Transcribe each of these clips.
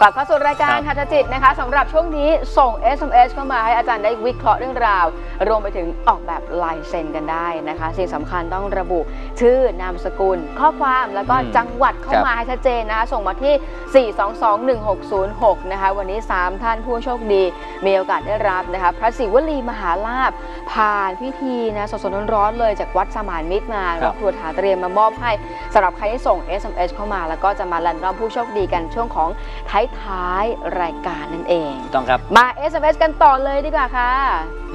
กลับเข้าสู่รายการครับหัตถจิตนะคะสำหรับช่วงนี้ส่ง SMS เข้ามาให้อาจารย์ได้วิเคราะห์เรื่องราว รวมไปถึงออกแบบลายเซ็นกันได้นะคะ สิ่งสำคัญต้องระบุชื่อนามสกุล ข้อความแล้วก็อืมจังหวัดเข้าครับมาให้ชัดเจนนะคะ ส่งมาที่ 4221606 นะคะ วันนี้ 3 ท่านผู้โชคดี มีโอกาสได้รับนะคะ พระศิวลีมหาลาภผ่านพิธีนะสดๆร้อนๆเลยจากวัดสมานมิตรมาครัเราบครัวถาเตรียมมามอบให้สำหรับใครที่ส่ง SMS เข้ามา แล้วก็จะมาลันรอมผู้โชคดีกันช่วงของท้ายๆรายการนั่นเองถูกต้องครับ มา SMS กันต่อเลยดีกว่าค่ะ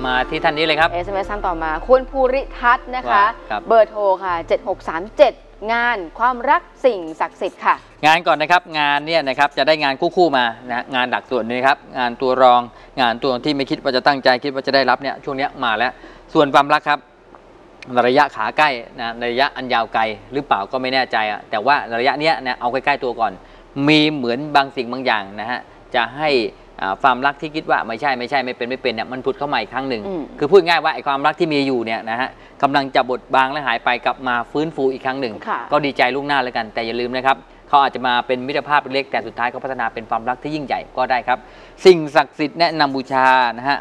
มาที่ท่านนี้เลยครับ SMS ท่านต่อมาคุณภูริทัศน์นะคะ ว่าครับ เบอร์โทรค่ะ 7637 งานความรักสิ่งศักดิ์สิทธิ์ค่ะ งานก่อนนะครับงานเนี่ยนะครับจะได้งานคู่ๆมานะงานหลักส่วนนี้ครับงานตัวรอง งานตัวที่ไม่คิดว่าจะตั้งใจคิดว่าจะได้รับเนี่ยช่วงเนี้ยมาแล้ว ส่วนความรักครับ ระยะขาใกล้นะระยะอันยาวไกลหรือเปล่าก็ไม่แน่ใจอะแต่ว่าระยะเนี้ยนะเอาใกล้ๆตัวก่อน มีเหมือนบางสิ่งบางอย่างนะฮะจะให้อ่าความรักที่คิดว่าไม่ใช่ไม่ใช่ไม่เป็นไม่เป็นเนี่ยมันผุดเข้ามาอีกครั้งหนึ่งอืมคือพูดง่ายว่าไอ้ความรักที่มีอยู่เนี่ยนะฮะกำลังจะบดบางและหายไปกลับมาฟื้นฟูอีกครั้งหนึ่งค่ะก็ดีใจล่วงหน้าแล้วกันแต่อย่าลืมนะครับเขาอาจจะมาเป็นมิตรภาพเล็กๆแต่สุดท้ายก็พัฒนาเป็นความรักที่ยิ่งใหญ่ก็ได้ครับ สิ่งศักดิ์สิทธิ์แนะนำบูชานะฮะ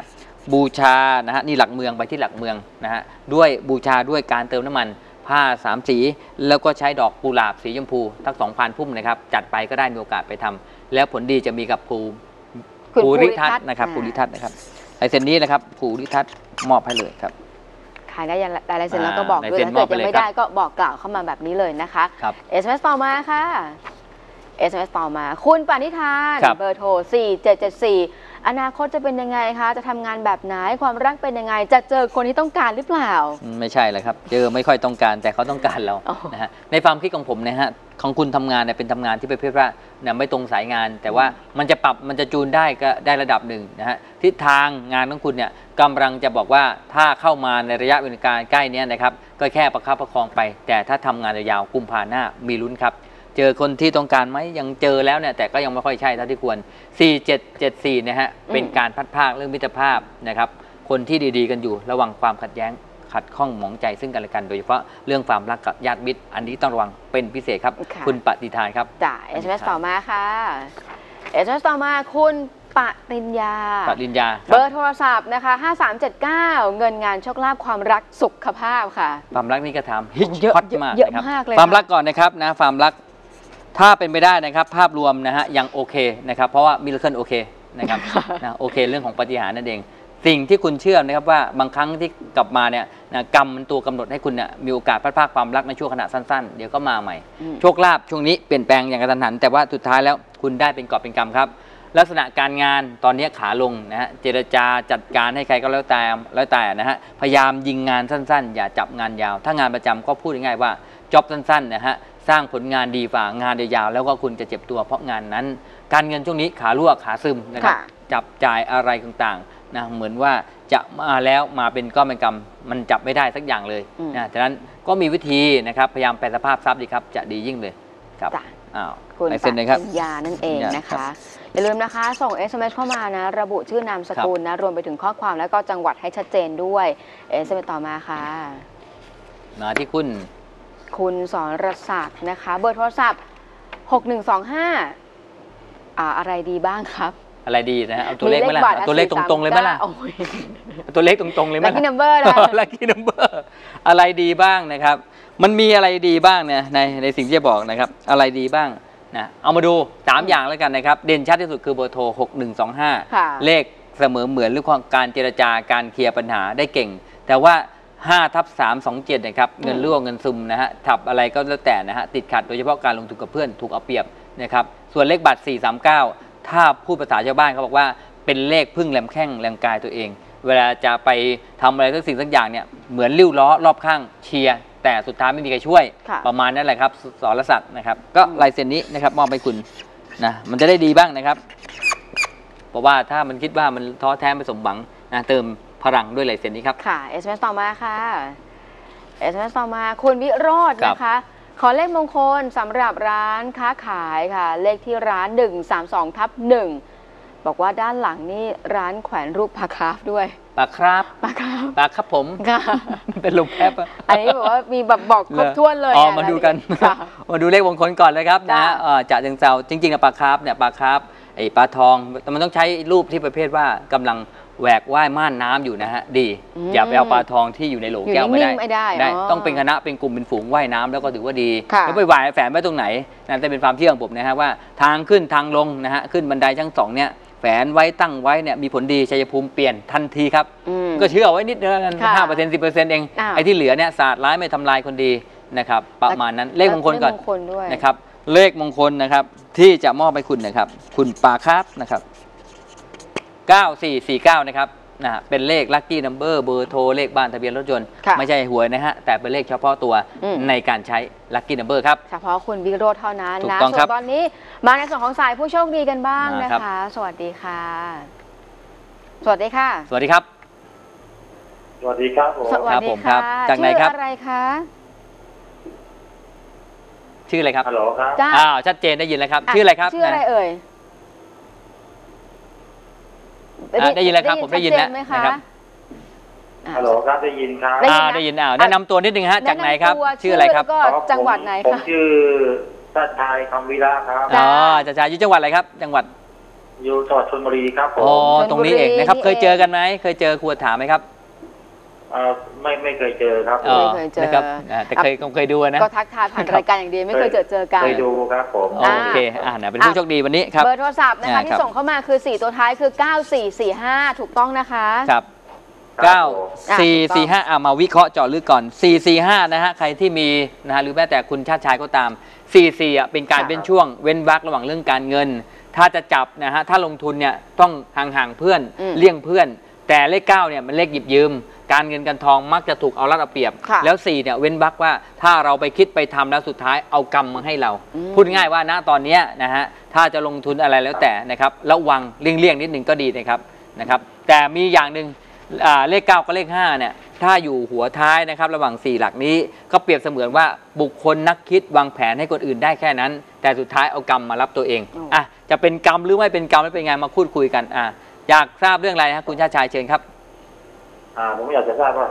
บูชานะฮะนี่หลักเมืองไปที่หลักเมืองนะฮะด้วยบูชาด้วยการเติมน้ำมัน ผ้าสามสี แล้วก็ใช้ดอกกุหลาบสีชมพูทั้งสองพันพุ่มนะครับ จัดไปก็ได้มีโอกาสไปทำแล้วผลดีจะมีกับภูคุณภูริทัศภูริทัศน์น์นะครับอ่าภูริทัศน์นะครับลายเซ็นนี้นะครับภูริทัศน์มอบให้เลยครับขายได้ยังรายเซ็นแล้วอ่าก็บอกด้วยลายเซ็นถ้าเกิดมอบไปยังเลยไม่ครับได้ก็บอกกล่าวเข้ามาแบบนี้เลยนะคะครับ SMS ต่อมาค่ะ SMS ต่อมา คุณปานิธานครับเบอร์โทร 4774 อนาคตจะเป็นยังไงคะ จะทำงานแบบไหนความรักเป็นยังไง จะเจอคนที่ต้องการหรือเปล่า ไม่ใช่เลยครับ เจอไม่ค่อยต้องการแต่เขาต้องการเราอ๋อนะฮะในความคิดของผมนะฮะของคุณทำงานเนี่ยเป็นทำงานที่ประเภทว่าเนี่ยไม่ตรงสายงาน แต่ว่ามันจะปรับมันจะจูนได้ก็ได้ระดับหนึ่งนะฮะทิศทางงานของคุณเนี่ยกำลังจะบอกว่าถ้าเข้ามาในระยะเวลาการใกล้เนี้นะครับก็แค่ประคับประคองไป แต่ถ้าทำงานยาวๆกุมภาหน้ามีลุ้นครับ เจอคนที่ต้องการไหมยังเจอแล้วเนี่ยแต่ก็ยังไม่ค่อยใช่เท่าที่ควร 4774นะฮะเป็นการพัดภาคเรื่องมิตรภาพนะครับคนที่ดีๆกันอยู่ระวังความขัดแย้งขัดข้องหมองใจซึ่งกันและกันโดยเฉพาะเรื่องความรักกับญาติมิตร อันนี้ต้องระวังเป็นพิเศษครับค่ะคุณปฏิทานครับจ้ะ SMS ต่อมาค่ะ SMS ต่อมาคุณปริญญาปริญญาคเบรัอบร์โทรศัพท์นะคะ 5379 เงินงานโชคลาภความรักสุขภาพค่ะ ความรักนี่ก็ถามฮิตเยอะ hot เยอะมากเยอะนะครับมากเลยความค่ะรักก่อนนะครับนะความรัก ถ้าเป็นไปได้นะครับ ภาพรวมนะฮะยังโอเคนะครับ เพราะว่า miracle โอเคนะครับนะโอเคเรื่องของปฏิหารย์นั่นเอง สิ่งที่คุณเชื่อนะครับว่าบางครั้งที่กลับมาเนี่ยนะกรรมมันตัวกำหนดให้คุณเนี่ยมีโอกาสพลาดพลาดความรักในช่วงขณะสั้นๆ เดี๋ยวก็มาใหม่อืมโชคลาภช่วงนี้เปลี่ยนแปลงอย่างกระทันหัน แต่ว่าสุดท้ายแล้วคุณได้เป็นกอบเป็นกำครับ ลักษณะการงานตอนนี้ขาลงนะฮะเจรจาจัดการให้ใครก็แล้วแต่แล้วแต่นะฮะพยายามยิงงานสั้น ๆ อย่าจับงานยาว ถ้างานประจำก็พูดง่ายๆว่าจ็อบสั้นๆนะฮะ สร้างผลงานดีฝ่างานยาวๆแล้วก็คุณจะเจ็บตัวเพราะงานนั้น การเงินช่วงนี้ขาลวกขาซึมนะครับค่ะจับจ่ายอะไรต่างๆนะเหมือนว่าจะมาแล้วมาเป็นก้อนเป็นกำมันจับไม่ได้สักอย่างเลยอืมนะฉะนั้นก็มีวิธีนะครับพยายามแปลสภาพทรัพย์ดีครับจะดียิ่งเลยครับจ้ะอ้าวคุณลายเซ็นเลยครับปริญญานั่นเองปริญญานะครัคะบอย่าลืมนะคะ ส่ง SMS เข้ามานะ ระบุชื่อนามสกุลนะ รวมไปถึงข้อความแล้วก็จังหวัดให้ชัดเจนด้วย SMS ต่อมาค่ะ มาที่คุณ คุณสอนรศักดิ์นะคะ เบอร์โทรศัพท์ 6125อ่าอะไรดีบ้างครับอะไรดีนะฮะเอาตัวเลขไหมล่ะบัตรเอาตัวเลขตรงๆเลยไหมล่ะโอ้ยเอาตัวเลขตรงๆเลยไหม lucky number นะ lucky numberอะไรดีบ้างนะครับ มันมีอะไรดีบ้างเนี่ยในในสิ่งที่จะบอกนะครับ อะไรดีบ้างนะเอามาดูสามอย่างแล้วกันนะครับ เด่นชัดที่สุดคือเบอร์โทร 6125ค่ะเลขเสมอเหมือนเรื่องของการเจรจาการเคลียร์ปัญหาได้เก่ง แต่ว่า 5ทับ3 2 7นะครับเงินรั่วเงินซึมนะฮะทับอะไรก็แล้วแต่นะฮะติดขัดโดยเฉพาะการลงทุนกับเพื่อนถูกเอาเปรียบนะครับส่วนเลขบัตร 439 ถ้าพูดภาษาชาวบ้านเขาบอกว่าเป็นเลขพึ่งแหลมแข้งแหลมกายตัวเอง เวลาจะไปทำอะไรสักสิ่งสักอย่างเนี่ยเหมือนริ้วล้อรอบข้างเชียร์แต่สุดท้ายไม่มีใครช่วยค่ะประมาณนั้นแหละครับสสรศักดิ์นะครับ ก็ลายเซ็นนี้นะครับมอบให้คุณนะมันจะได้ดีบ้างนะครับ เพราะว่าถ้ามันคิดว่ามันท้อแท้ไม่สมหวังนะเติม พลังด้วยลายเซ็นนี้ครับ ค่ะ SMS ต่อมาค่ะ SMS ต่อมาคุณวิโรจน์ครับนะคะ ขอเลขมงคลสำหรับร้านค้าขายค่ะ เลขที่ร้าน 132ทับ1บอกว่าด้านหลังนี่ร้านแขวนรูปปลาคราฟด้วยปากครับปลาคราฟปากครับผมค่ะเป็นลมแคบอะอันนี้บอกว่ามีแบบบอกครบถ้วนเลยอ๋อนะมาดูกันค่ะมาดูเลขมงคลก่อนเลยครับนะจ้ะเอ่อจะเชิงเซาจริงๆนะปลาคราฟเนี่ยปลาคราฟไอ้ปลาทองแต่มันต้องใช้รูปที่ประเภทว่ากำลัง แหวกว่ายม่านน้ำอยู่นะฮะดี อืมอย่าไปเอาปลาทองที่อยู่ในโหลอยู่แก้วไม่ได้นิ่งๆไม่ได้อ๋อต้องเป็นคณะเป็นกลุ่มเป็นฝูงว่ายน้ำแล้วก็ถือว่าดีค่ะ แล้วไปหวายแฝงไว้ตรงไหนนั่นจะเป็นความเชื่อของผมนะฮะว่าทางขึ้นทางลงนะฮะขึ้นบันไดทั้งสองเนี่ยแฝนไว้ตั้งไว้เนี่ยมีผลดีชัยภูมิเปลี่ยนทันทีครับ อืม ก็เชื่อไว้นิดเดียวกันค่ะห้าเปอร์เซ็นต์สิบเปอร์เซ็นต์เองอ้าวไอ้ที่เหลือเนี่ยศาสตร์ร้ายไม่ทำลายคนดีนะครับ ประมาณนั้นเลขมงคลก่อนเลขมงคลด้วยนะครับ เลขมงคลนะครับที่จะมอบให้คุณนะครับ คุณปาครับนะครับ 9449 นะครับนะฮะเป็นเลขลัคกี้นัมเบอร์เบอร์โทรเลขบ้านทะเบียนรถยนต์ ค่ะไม่ใช่หวยนะฮะ แต่เป็นเลขเฉพาะตัวอืม ในการใช้ลัคกี้นัมเบอร์ครับ เฉพาะคุณวิโรธเท่านั้นถูกนะต้องส่ครัวบนตอนนี้มาในส่วนของสายผู้โชคดีกันบ้างมานะครับคะสวัสดีค่ะ สวัสดีค่ะ สวัสดีครับ สวัสดีครับผมสวัสครับดีผมครัค่ะบจากไหนครับ ชื่ออะไรคะชื่ออะไรครับฮัลโหลครับ จ้าอ้าวชัดเจนได้ยินแล้วครับ ชื่ออะไรครับชื่ออะไรนะเอ่ย อะได้ยินแล้วครับผมได้ยินแล้วชัเจไหมนะครัคะบอะฮัลโหลครับได้ยินครับได้ยินอ่านะได้ยินอ้าวแนะนำตัวนิดนึงฮะจากไหนครับ แะำตัวชื่ออะไรครับแล้วก็จังหวัดไหนผมคะชื่อชาติชายคำวิระครับจ้าอ๋อจะชายอยู่จังหวัดอะไรครับ จังหวัดอยู่จังหวัดชลบุรีครับผอ๋อม ตรงนี้เองนะครับนี่เคยเจอกันไหมเคยเจอครูถามไหมครับ เอ่อไม่ไม่เคยเจอครับ อ๋อไม่เคยเจอ นะครับอ่าแต่เคยคงเคยดูนะ ก็ทักทายผ่านรายการอย่างเดียวไม่เคยเจอเจอกัน เคยดูครับผม โอเค อ่านะเป็นผู้โชคดีวันนี้ครับ เบอร์โทรศัพท์นะคะอ่าที่ครับ ส่งเข้ามาคือ 4 ตัวท้ายคือ 9445 ถูกต้องนะคะ ครับครับเก้าผมอะสี่ถูกต้องสี่ห้าอ่ามาวิเคราะห์เจาะลึกก่อนสี่สี่ห้านะฮะ ใครที่มีนะฮะหรือแม้แต่คุณชาติชายก็ตามสี่สี่อะเป็นการค่ะ เป็นช่วงเว้นวรรคระหว่างเรื่องการเงิน ถ้าจะจับนะฮะ ถ้าลงทุนเนี่ยต้องห่างๆเพื่อนอืมเลี่ยงเพื่อน แต่เลขเก้าเนี่ยมันเลขหยิบยืม การเงินการทองมักจะถูกเอารัดเอาเปรียบ ค่ะแล้วสี่เนี่ยเว้นวรรคว่าถ้าเราไปคิดไปทำแล้วสุดท้ายเอากรรมมาให้เรา อืม พูดง่ายๆว่าณตอนเนี้ยนะฮะถ้าจะลงทุนอะไรแล้วแต่นะครับระวังเลี่ยงๆนิดหนึ่งก็ดีนะครับนะครับ แต่มีอย่างหนึ่งอ่าเลข9กับเลข5เนี่ยถ้าอยู่หัวท้ายนะครับระหว่าง 4 หลักนี้ก็เปรียบเสมือนว่าบุคคลนักคิดวางแผนให้คนอื่นได้แค่นั้น แต่สุดท้ายเอากรรมมารับตัวเองอืมอะจะเป็นกรรมหรือไม่เป็นกรรมไม่เป็นไงมาพูดคุยกันอะอยากทราบเรื่องอะไรนะคุณชาติชายเชิญครับ อ่า ผมอยากจะทราบว่า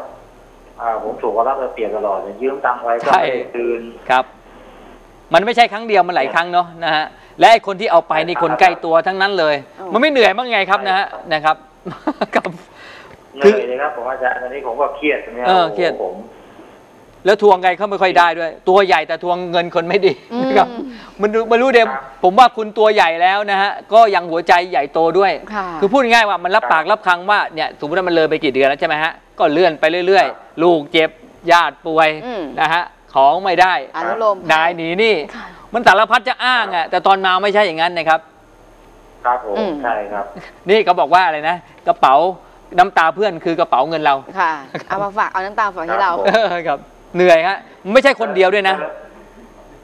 อ่า ผมถูกเอารับเอาเปรียบตลอดเนี่ยยืมตังค์ไว้ก็ใช่ไม่ได้คืนครับ มันไม่ใช่ครั้งเดียวมันหลายครั้งเนาะนะฮะและไอ้คนที่เอาไปนี่คนใกล้ตัวทั้งนั้นเลยอ๋อมันไม่เหนื่อยบ้างไงครับนะฮะนะครับครับเหนื่อยเลยครับผมอาจารย์ตอนนี้ผมก็เครียดตรงนี้ยเออเครียดผม แล้วทวงไงเขาไม่ค่อยได้ด้วย ตัวใหญ่แต่ทวงเงินคนไม่ดีอืมนะครับมันดูมันรู้เดมผมว่าคุณตัวใหญ่แล้วนะฮะก็ยังหัวใจใหญ่โตด้วยค่ะคือพูดง่ายๆว่ามันรับปากรับคำว่าเนี่ยสมมติว่ามันเลยไปกี่เดือนแล้วใช่ไหมฮะก็เลื่อนไปเรื่อย ๆ ลูกเจ็บญาติป่วยอืมนะฮะของไม่ได้อนุโลมนายหนีหนี่ค่ะมันสารพัดจะอ้างอะแต่ตอนมาไม่ใช่อย่างนั้นนะครับครับผมอืมใช่ครับ นี่เขาบอกว่าอะไรนะกระเป๋าน้ำตาเพื่อนคือกระเป๋าเงินเราค่ะเอามาฝากเอาน้ำตาฝากให้เราครับผม เออครับเหนื่อยฮะไม่ใช่คนเดียวด้วยนะ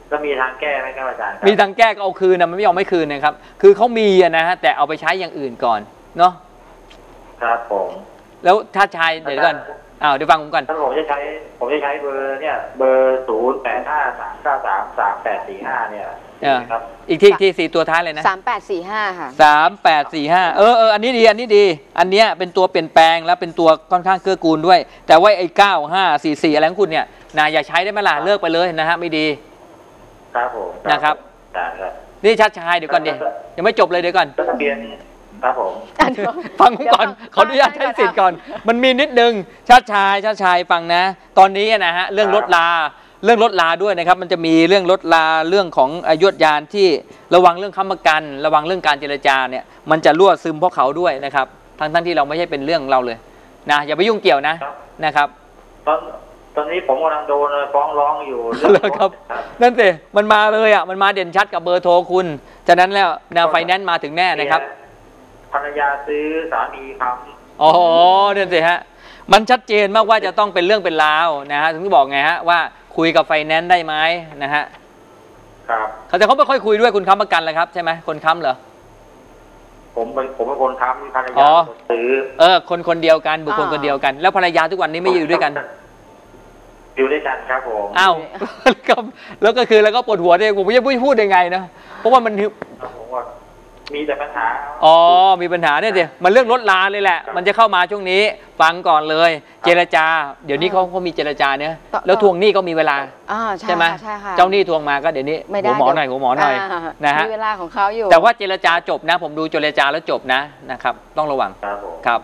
แล้วมีทางแก้ไหมครับอาจารย์ครับมีทางแก้ก็เอาคืนนะมันไม่ยอมไม่คืนนะครับ คือเขามีอะนะฮะแต่เอาไปใช้อย่างอื่นก่อนเนาะครับผมแล้วถ้าชายเดี๋ยวก่อนอ้าวเดี๋ยวฟังผมก่อนถ้าผมจะใช้ผมจะใช้เบอร์เนี่ยเบอร์ศูนย์แปดห้าสามเก้าสามสามแปดสี่ห้าเนี่ย เออครับ อีกทีอีกทีสี่ตัวท้ายเลยนะ3845ค่ะ สามแปดสี่ห้าเออเอออันนี้ดีอันนี้ดี อันเนี้ยเป็นตัวเปลี่ยนแปลงแล้วเป็นตัวค่อนข้างเกื้อกูลด้วย แต่ว่าไอ้เก้าห้าสี่สี่อะไรของคุณเนี่ยนาอย่าใช้ได้ไหมล่ะเลิกไปเลยนะฮะไม่ดี ครับผมนะครับใช่ครับ นี่ชัดชายเดี๋ยวก่อนดิยังไม่จบเลยเดี๋ยวก่อนแล้วทะเบียนครับผม ฟังผมก่อนขออนุญาตใช้สิทธิ์ก่อน มันมีนิดนึงชาติชายชาติชายฟังนะ ตอนนี้นะฮะเรื่องรถลา เรื่องรถลาด้วยนะครับ มันจะมีเรื่องรถลาเรื่องของอายุทยานที่ระวังเรื่องค้ำประกัน ระวังเรื่องการเจรจาเนี่ยมันจะรั่วซึมเพราะเขาด้วยนะครับ ทั้งทั้งที่เราไม่ใช่เป็นเรื่องเราเลยนะอย่าไปยุ่งเกี่ยวนะครับนะครับตอนตอนนี้ผมกำลังโดนฟ้องร้องอยู่เลยครับ นั่นสิมันมาเลยอะมันมาเด่นชัดกับเบอร์โทรคุณฉะนั้นแล้วแนวไฟแนนซ์มาถึงแน่นะครับภรรยาซื้อสามีคอ๋อนั่นสิฮะมันชัดเจนมากว่าจะต้องเป็นเรื่องเป็นราวนะฮะถึงที่บอกไงฮะว่า คุยกับไฟแนนซ์ได้ไหมนะฮะำครับเขาจะเขาไม่ค่อยคุยด้วยคุณค้ำประกันเลยครับใช่ไหมคนค้ำเหรอผมเป็นผมเป็นคนค้ำภรรอ๋ยาอเป็นคนซื้อเออ คนคนเดียวกันบุคคลอ่าคนเดียวกัน แล้วภรรยาทุกวันนี้ไม่อยู่ด้วยกัน อยู่ด้วยกันครับผมอ้าวครับแล้วก็คือแล้วก็ปวดหัวด้วยผมจะไม่พูดยังไงนะเพราะว่ามันผ มว่ามีแต่ปัญหา อ๋อ มีปัญหาเนี่ยสิมันเรื่องรถลาเลยแหละ มันจะเข้ามาช่วงนี้ ฟังก่อนเลย เจรจา เดี๋ยวนี้เขาเขามีเจรจาเนี่ยต่อแล้วทวงหนี้ก็มีเวลาอ่าใช่ใช่ไหมค่ะใช่ค่ะเจ้าหนี้ทวงมาก็เดี๋ยวนี้ไม่ได้หัวหมอหน่อยหัวหมอหน่อยานะฮะมีเวลาของเขาอยู่ แต่ว่าเจรจาจบนะ ผมดูเจรจาแล้วจบนะนะครับ ต้องระวัง ครับผมครับ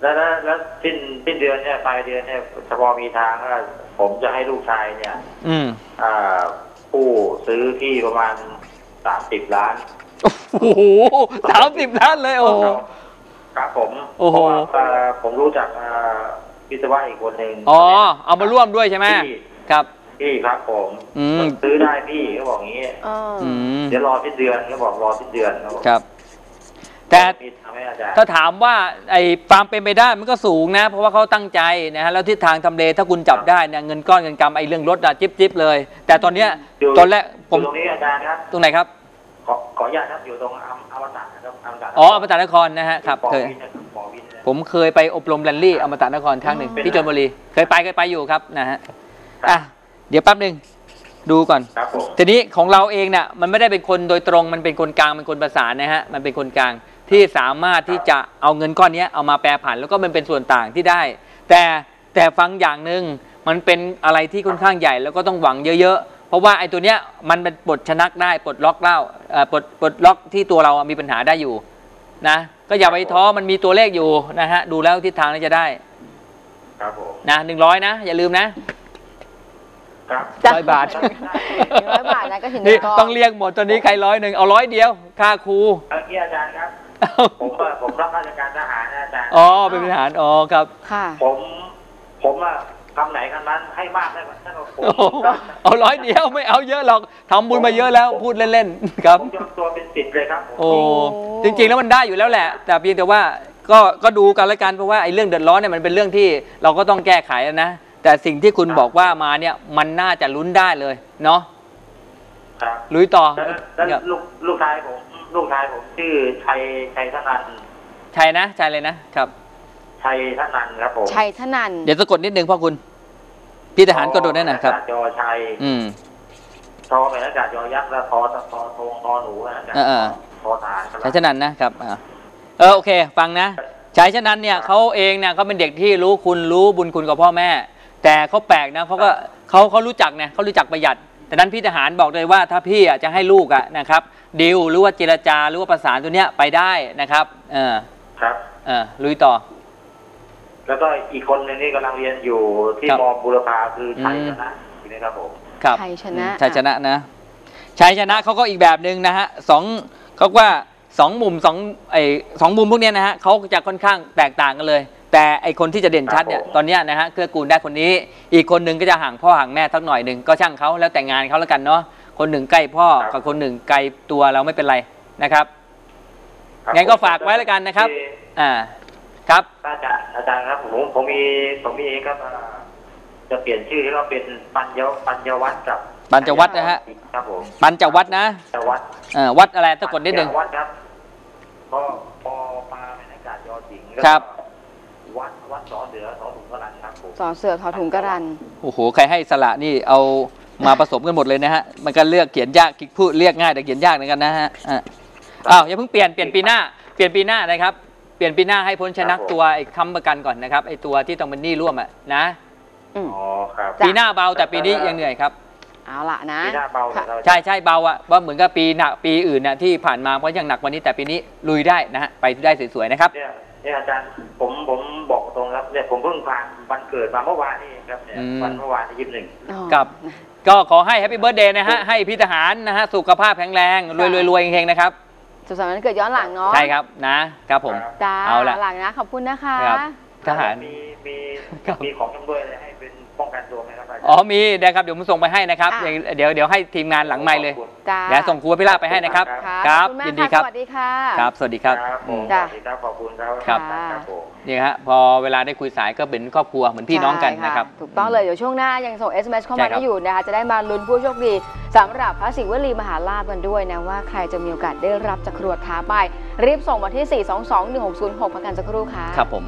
แล้วแล้วแล้วสิ้นสิ้นเดือนเนี่ยปลายเดือนเนี่ยเฉพาะมีทางว่าผมจะให้ลูกชายเนี่ย อืมอ่าผู้ซื้อที่ประมาณสามสิบล้าน โอ้โหสามสิบล้านเลยโอ้โห ครับผมโอ้โห เพราะว่าเอ่อผมรู้จักอ่าวิศวะอีกคนหนึ่งอ๋อ เอามาร่วมด้วยใช่ไหมพี่ครับ พี่ครับผมอืม ซื้อได้พี่เขาบอกงี้ เอออืมเดี๋ยวรอสิ้นเดือนเขาบอกรอสิ้นเดือนเขาบอกครับ แต่มีทำให้อาจารย์ ถ้าถามว่าไอ้ความเป็นไปได้มันก็สูงนะ เพราะว่าเขาตั้งใจนะฮะแล้วทิศทางทำเลถ้าคุณจับได้เนี่ยเงินก้อนเงินกำไอ้เรื่องรถอะจิ๊บจิ๊บเลย แต่ตอนเนี้ยอยู่ ตอนแรกผอมยู่ตรงนี้อาจารย์ครับ ตรงไหนครับ ขอขออนุญาตครับอยู่ตรงอมอมตะนะครับอมตะอ๋ออมตะนครนะฮะครับปอเคยวินนะครับปอวินนะผมเคยไปอบรมแรลลี่อมตะนครครั้งหนึ่งเป็นที่ชลบุรีเคยไปเคยไปอยู่ครับนะฮะครับอะเดี๋ยวแป๊บหนึ่งดูก่อนครับผมทีนี้ของเราเองเนี่ยมันไม่ได้เป็นคนโดยตรงมันเป็นคนกลางเป็นคนประสานนะฮะมันเป็นคนกลางที่สามารถที่จะเอาเงินก้อนเนี้ยเอามาแปรผันแล้วก็มันเป็นส่วนต่างที่ได้ แต่แต่ฟังอย่างหนึ่งมันเป็นอะไรที่ค่อนข้างใหญ่แล้วก็ต้องหวังเยอะๆ เพราะว่าไอ้ตัวเนี้ยมันเป็นปลดชนักได้ปลดล็อกเล่าเอ่อปลดปลดล็อกที่ตัวเรามีปัญหาได้อยู่นะก็อย่าไปท้อมันมีตัวเลขอยู่นะฮะดูแล้วทิศทางน่าจะได้ ครับผมนะหนึ่งร้อยนะ อย่าลืมนะครับจ้ะร้อยบาทหนึ่งร้อยบาทนะก็ถึงนี่ก็ต้องเรียกหมดตอนนี้ใครร้อยหนึ่งเอาร้อยเดียว ค่าครูเมื่อกี้อาจารย์ครับผมว่าผมรับราชการทหารนะอาจารย์อ๋อเป็นทหารอ๋อครับ ค่ะ ผมผมอะ คำไหนคำนั้นให้มากได้ไหมถ้าเราผมโอ้โหเอาร้อยเดียวไม่เอาเยอะหรอกทำบุญมาเยอะแล้วพูดเล่นๆครับผมยกตัวเป็นสิทธิ์เลยครับผมโอ้จริง ๆ แล้วมันได้อยู่แล้วแหละ แต่เพียงแต่ว่าก็ก็ดูกันแล้วกันเพราะว่าไอ้เรื่องเดือดร้อนเนี่ยมันเป็นเรื่องที่เราก็ต้องแก้ไขนะแต่สิ่งที่คุณบอกว่ามาเนี่ยมันน่าจะลุ้นได้เลยเนาะครับลุยต่อแล้วแล้วครับลูกลูกชายผมลูกชายผมชื่อชัยชัยธนันท์ใช่นะใช่เลยนะครับ ชัยธนันท์ครับผมชัยธนันท์เดี๋ยวสะกดนิดนึงพ่อคุณ พี่ทหารก็โดนแน่นะครับจอชัย อืมทอเป็นอากาศยอยักษ์แล้วทอทอทงทอหนูนะอาจารย์เออเออทอทหารครับชายชนันนะครับอ่าเออโอเค ฟังนะชายชนันเนี่ยเขาเองเนี่ยเขาเป็นเด็กที่รู้คุณรู้บุญคุณกับพ่อแม่ แต่เขาแปลกนะเขาก็เขาเขารู้จักเนี่ยเขารู้จักประหยัดแต่นั้นพี่ทหารบอกเลยว่าถ้าพี่อะจะให้ลูกอะนะครับดิวหรือว่าเจรจาหรือว่าประสานตัวเนี้ยไปได้นะครับ เออครับ เออลุยต่อ แล้วก็อีกคนหนึงนี่กำลังเรียนอยู่ที่ครับมบุรพาคือชัยอืมชนะอยู่นะครับผม ครับชัยชนะชัยชนะนะชัยชนะเขาก็อีกแบบหนึ่งนะฮะสองเขาว่าสองมุมสองไอสองมุมพวกเนี้ยนะฮะเขาจะค่อนข้างแตกต่างกันเลย แต่ไอคนที่จะเด่นชัดเนี่ยครับผม ตอนเนี้ยนะฮะเกื้อกูลได้คนนี้ อีกคนหนึ่งก็จะห่างพ่อห่างแม่สักหน่อยหนึ่งก็ช่างเขาแล้วแต่งานเขาแล้วกันเนาะคนหนึ่งใกล้พ่อกับคนหนึ่งไกลตัวเราไม่เป็นไรนะครับ ครับงั้นก็ฝากไว้แล้วกันนะครับ ที่อ่า ครับ อาจารย์อาจารย์ครับผมผมมีผมมีครับอ่าจะเปลี่ยนชื่อให้ว่าเป็นปัญญาปัญญาวัฒน์กับปัญจวัฒน์นะฮะครับผมปัญจวัฒน์นะปัญญาวัฒน์เอ่อวัดอะไรสะกดนิดหนึ่งปัญญาวัฒน์ครับก็พอมาเป็นอากาศยอหญิงแล้วก็ครับ วัดวัดสอเสือสอถุงกรันครับผมสอเสือทอถุงกระรันโอ้โหใครให้สละนี่เอามาผสมกันหมดเลยนะฮะมันก็เลือกเขียนยากพูดเรียกง่ายแต่เขียนยากเหมือนกันนะฮะอะอ้าวอย่าเพิ่งเปลี่ยนเปลี่ยนปีหน้าเปลี่ยนปีหน้านะครับ เปลี่ยนปีหน้าให้พ้นชนักตัวไอ้ค้ำประกันก่อนนะครับไอ้ตัวที่ต้องเป็นหนี้ร่วมอะนะ อืม อ๋อครับจ้ะ ปีหน้าเบาแต่ปีนี้ยังเหนื่อยครับ เอาละนะ ปีหน้าเบาเหรอครับใช่ใช่เบาอะว่าเหมือนกับปีหนักปีอื่นน่ะที่ผ่านมาเพราะยังหนักกวันนี้แต่ปีนี้ลุยได้นะฮะไปได้สวยๆนะครับ เนี่ยเนี่ยอาจารย์ผมผมบอกตรงครับเนี่ยผมเพิ่งผ่านวันเกิดมาเมื่อวานนี่เองครับเนี่ยอืม วันเมื่อวานที่ยี่สิบหนึ่ง อ๋อ ครับก็ขอให้ Happy Birthday นะฮะ ให้พี่ทหารนะฮะ สุขภาพแข็งแรง รวยๆรวยๆเฮงๆนะครับ สุขสันต์วันเกิดย้อนหลังเนาะใช่ครับนะครับผม จ้าเอาละ หลังนะ ขอบคุณนะคะ ครับทหาร มีมีครับ มีของจำด้วยอะไรให้เป็น ป้องกันตัวไหมครับอาจารย์อ๋อมีนะครับเดี๋ยวผมส่งไปให้นะครับอะ เดี๋ยวเดี๋ยวให้ทีมงานหลังไมค์เลยขอบคุณจ้าเดี๋ยวส่งครูพิราบไปให้นะครับค่ะครับขอณมากยินดีครับสวัสดีค่ะ ครับ สวัสดีครับครับผมจ้ะสวัสดีครับขอบคุณครับครับ ครับผม นี่ฮะพอเวลาได้คุยสายก็เป็นครอบครัวเหมือนพี่น้องกันใช่นะครับ ถูกต้องเลย เดี๋ยวช่วงหน้ายังส่ง SMS เข้าใช่มาครับ ได้อยู่นะคะ จะได้มาลุ้นผู้โชคดีสำหรับพระศิวลีมหาลาภกันด้วยนะ ว่าใครจะมีโอกาสได้รับจากครวดท้าไป รีบส่งมาที่ 4221606 ประกันสักครู่ค่ะ ครับผม